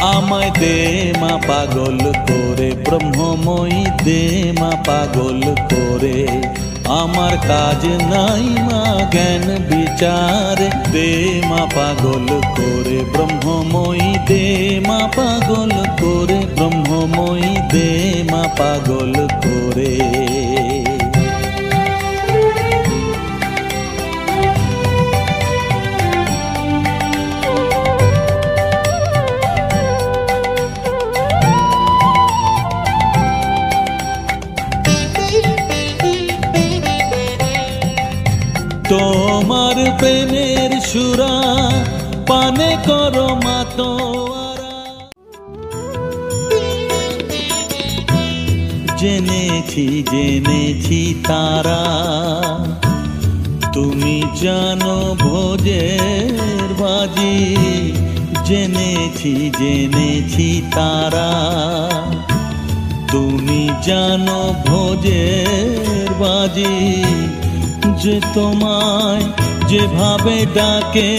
আমায় দে মা পাগল করে, ব্রহ্মময়ী দে মা পাগল করে। আমার কাজ নাই মা জ্ঞান বিচার, দে মা পাগল করে, ব্রহ্মময়ী দে মা পাগল করে, ব্রহ্মময়ী দে মা পাগল করে। তোমার প্রেমের সুরা, পানে করো মাতোয়ারা জেনেছি জেনেছি তারা, তুমি জানো ভোজের বাজি। জেনেছি জেনেছি তারা, তুমি জানো ভোজের বাজি। যে তোমায় যেভাবে ডাকে,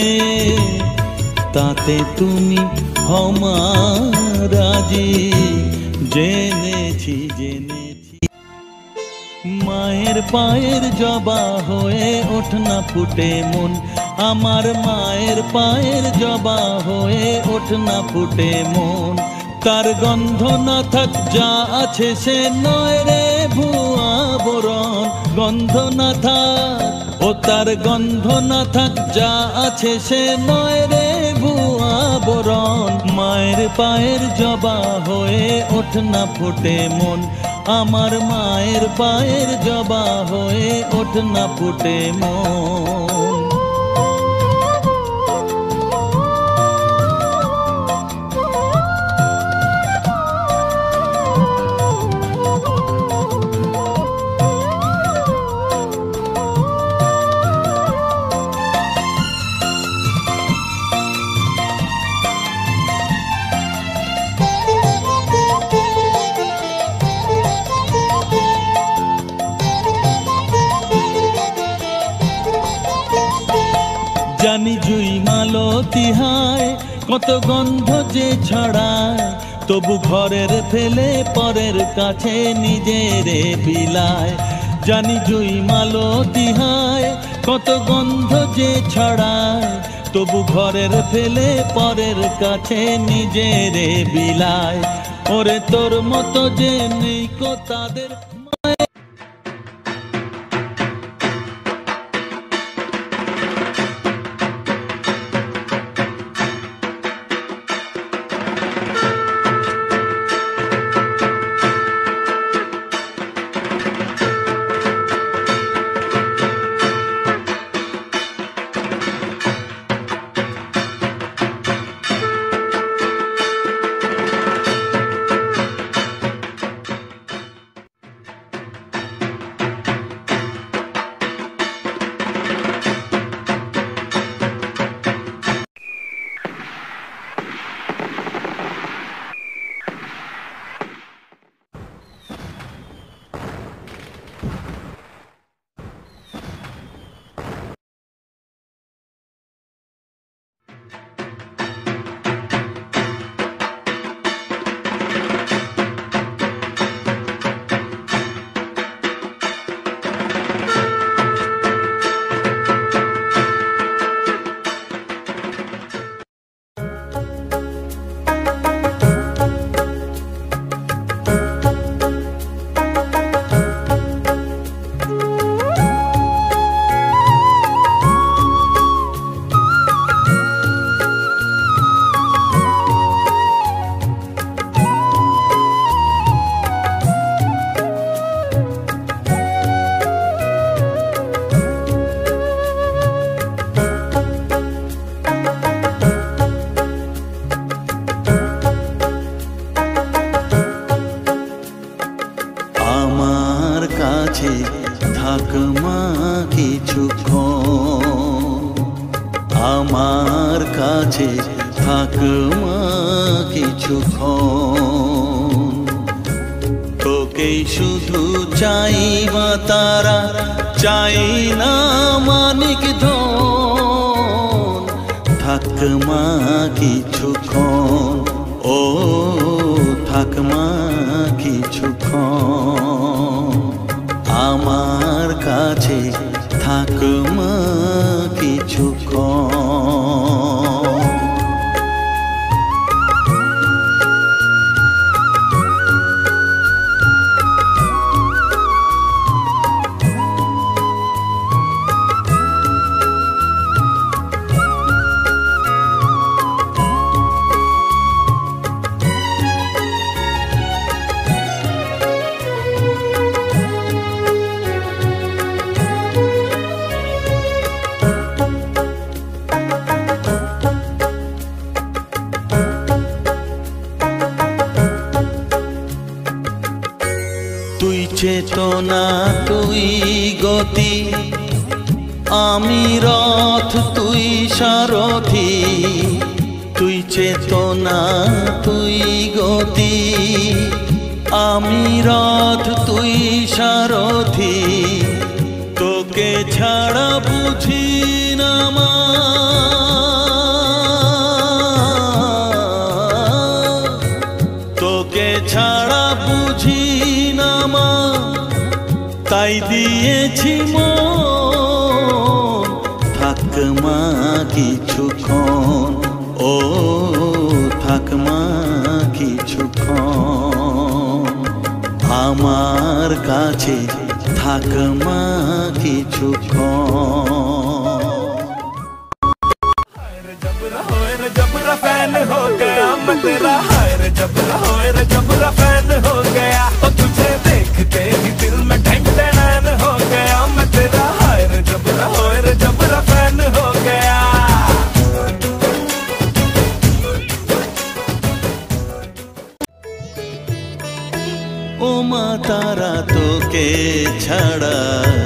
তাতে তুমি হমারাজি জেনেছি জেনেছি। মায়ের পায়ের জবা হয়ে ওঠ না ফুটে মন। আমার মায়ের পায়ের জবা হয়ে ওঠ না ফুটে মন। তার গন্ধ না থাক, যা আছে সে নয় রে ভুয়া বরণ গন্ধ না থাক, ও তার গন্ধ না থাক, যা আছে সে নয় রে ভুয়া বরণ মায়ের পায়ের জবা হয়ে ওঠ না ফুটে মন, আমার মায়ের পায়ের জবা হয়ে ওঠ না ফুটে মন। মালতি হায়, কত গন্ধ যে ছড়ায়। তবু ঘরের ফেলে পরের কাছে নিজের বিলায় জানি জুই মালতি হায়, কত গন্ধ যে ছড়ায়। তবু ঘরের ফেলে পরের কাছে নিজের বিলায় ওরে তোর মতো যে নেই কো তাদের কাছে থাক মা কিছুক্ষণ তোকেই শুধু চাই মা তারা, চাই না মানিক থাক মা কিছুক্ষণ ও ও থাকমা কিছুক্ষণ আমার কাছে থাক থাকমা কিছুক্ষণ চেতনা তুই গতি, আমি রথ তুই সারথি, তুই চেতনা তুই গতি, আমি রথ তুই সারথি, তোকে ছাড়া বুঝি না মা। দিয়েছি মন থাকমা কিছুক্ষণ ও থাকমা কিছুক্ষণ আমার কাছে থাকমা কিছুক্ষণ जबरा होए रे जबरा फैन हो गया मैं तेरा তোকে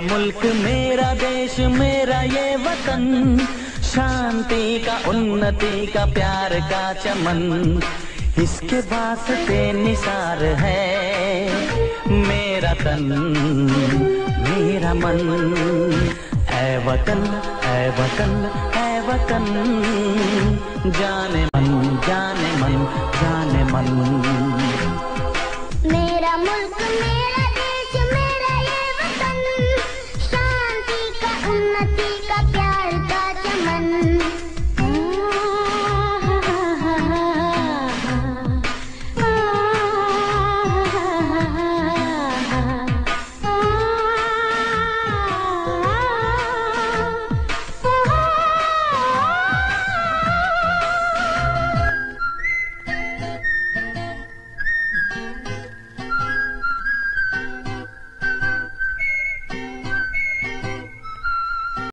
मेरा मुल्क मेरा, देश मेरा, ये वतन। शांति का, उन्नति का, प्यार का चमन। इसके वास्ते निसार है मेरा तन, मेरा मन। है वतन है वतन है वतन। जाने मन जाने मन जाने मन। मेरा मुल्क मेरा Mati.